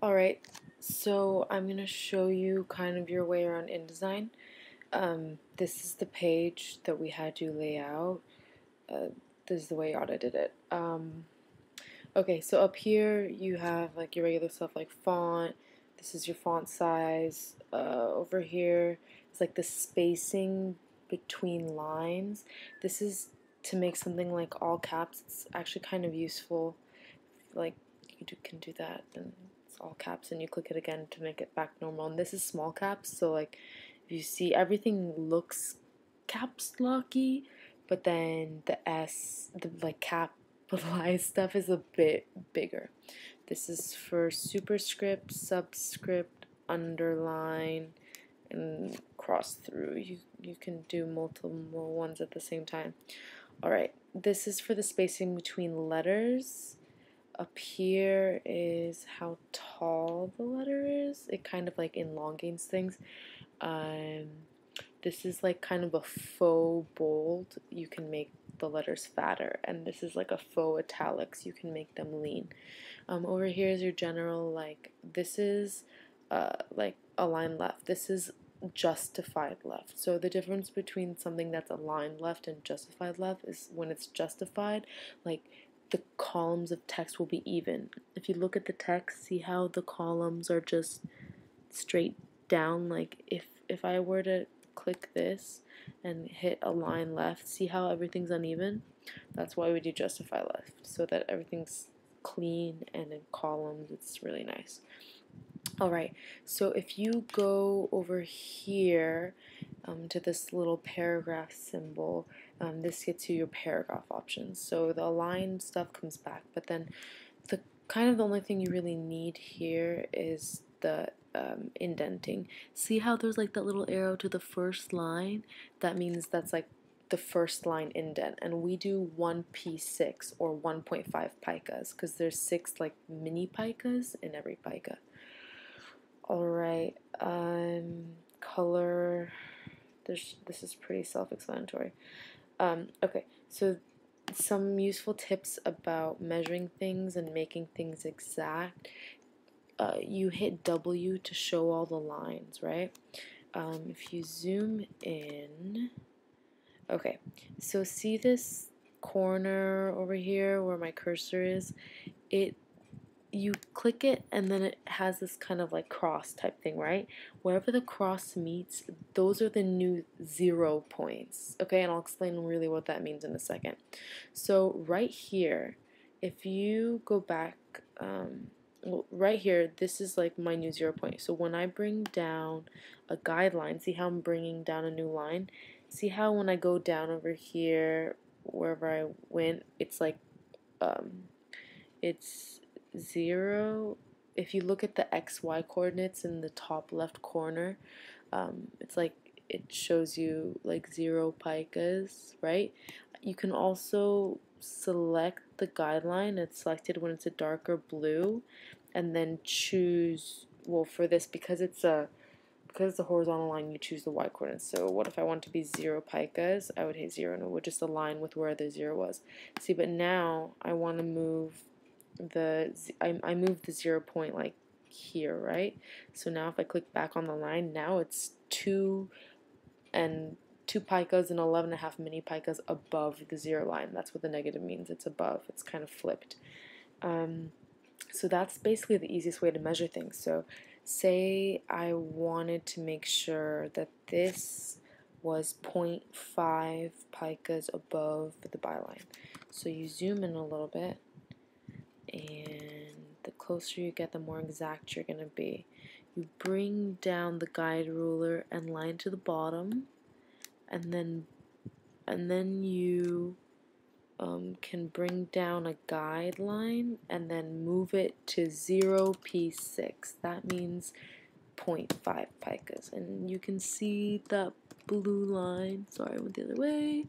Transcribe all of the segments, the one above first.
Alright, so I'm going to show you kind of your way around InDesign. Um, this is the page that we had you lay out. Uh, this is the way Yada did it. Um, okay, so up here you have like your regular stuff like font. This is your font size. Uh, over here is like the spacing between lines. This is to make something like all caps. It's actually kind of useful. Like you do, can do that and all caps and you click it again to make it back normal. And this is small caps so like if you see everything looks caps locky but then the S the like capitalized stuff is a bit bigger. This is for superscript subscript underline and cross through. You you can do multiple ones at the same time. Alright this is for the spacing between letters up here is how tall the letter is. It kind of like elongates things. Um, this is like kind of a faux bold. You can make the letters fatter. And this is like a faux italics. You can make them lean. Um, over here is your general like, this is uh, like aligned left. This is justified left. So the difference between something that's aligned left and justified left is when it's justified, like the columns of text will be even. If you look at the text, see how the columns are just straight down. Like if, if I were to click this and hit align left, see how everything's uneven? That's why we do justify left, so that everything's clean and in columns. It's really nice. Alright, so if you go over here um, to this little paragraph symbol, um, this gets you your paragraph options. So the align stuff comes back, but then the kind of the only thing you really need here is the um, indenting. See how there's like that little arrow to the first line? That means that's like the first line indent and we do 1p6 or 1.5 picas because there's six like mini picas in every pica. Alright, um, color, this, this is pretty self-explanatory. Um, okay, so some useful tips about measuring things and making things exact. Uh, you hit W to show all the lines, right? Um, if you zoom in, okay, so see this corner over here where my cursor is? It you click it and then it has this kind of like cross type thing, right? Wherever the cross meets, those are the new zero points. Okay, and I'll explain really what that means in a second. So right here, if you go back, um, well, right here, this is like my new zero point. So when I bring down a guideline, see how I'm bringing down a new line? See how when I go down over here, wherever I went, it's like, um, it's 0, if you look at the xy coordinates in the top left corner, um, it's like it shows you like 0 picas, right? You can also select the guideline. It's selected when it's a darker blue and then choose, well for this, because it's a because it's a horizontal line, you choose the y coordinates. So what if I want to be 0 picas? I would hit 0 and it would just align with where the 0 was. See, but now I want to move the I, I moved the zero point like here right? So now if I click back on the line now it's two and two picas and 11 and a half mini picas above the zero line. That's what the negative means. It's above. It's kind of flipped. Um, so that's basically the easiest way to measure things. So say I wanted to make sure that this was 0.5 picas above the byline. So you zoom in a little bit and the closer you get the more exact you're going to be. You bring down the guide ruler and line to the bottom and then and then you um, can bring down a guideline and then move it to 0p6 that means 0.5 picas. And you can see that blue line. Sorry I went the other way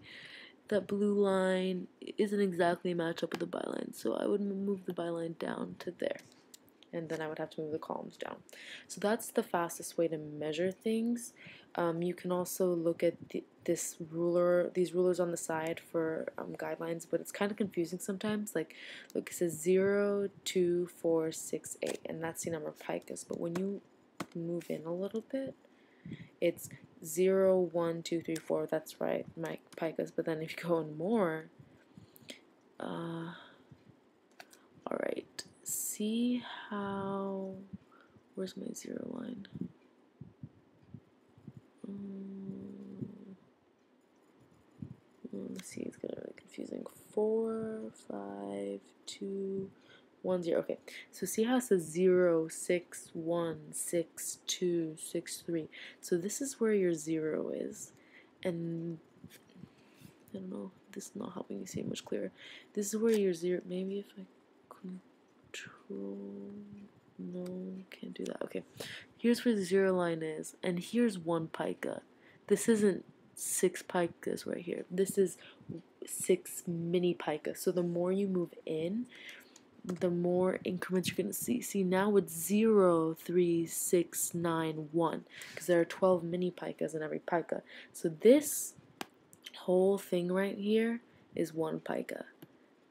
that blue line isn't exactly match up with the byline, so I would move the byline down to there. and then I would have to move the columns down. So that's the fastest way to measure things. Um, you can also look at this ruler, these rulers on the side for um, guidelines, but it's kind of confusing sometimes. Like, look, it says 0, 2, 4, 6, 8, and that's the number of picas. But when you move in a little bit, it's 0, 1, 2, 3, 4, that's right, my picas. But then if you go in more, uh, alright, see how, where's my zero line? Um, let's see, it's gonna be confusing. Four, five, two, one, zero. Okay, so see how it says zero, six, one, six, two, six, three. So this is where your zero is, and I don't know. This is not helping you see much clearer. This is where your zero. Maybe if I control. No, can't do that. Okay, here's where the zero line is, and here's one pica. This isn't six picas right here. This is six mini picas. So the more you move in, the more increments you're going to see. See, now it's 0, 3, 6, 9, 1, because there are 12 mini picas in every pica. So this whole thing right here is one pica.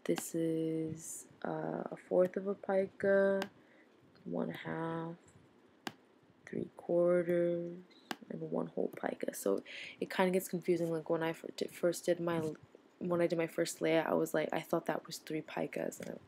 This is uh, a fourth of a pica, one half, three quarters, and one whole pica. So it kind of gets confusing. Like when I first did my when I did my first layout, I was like, I thought that was three picas, and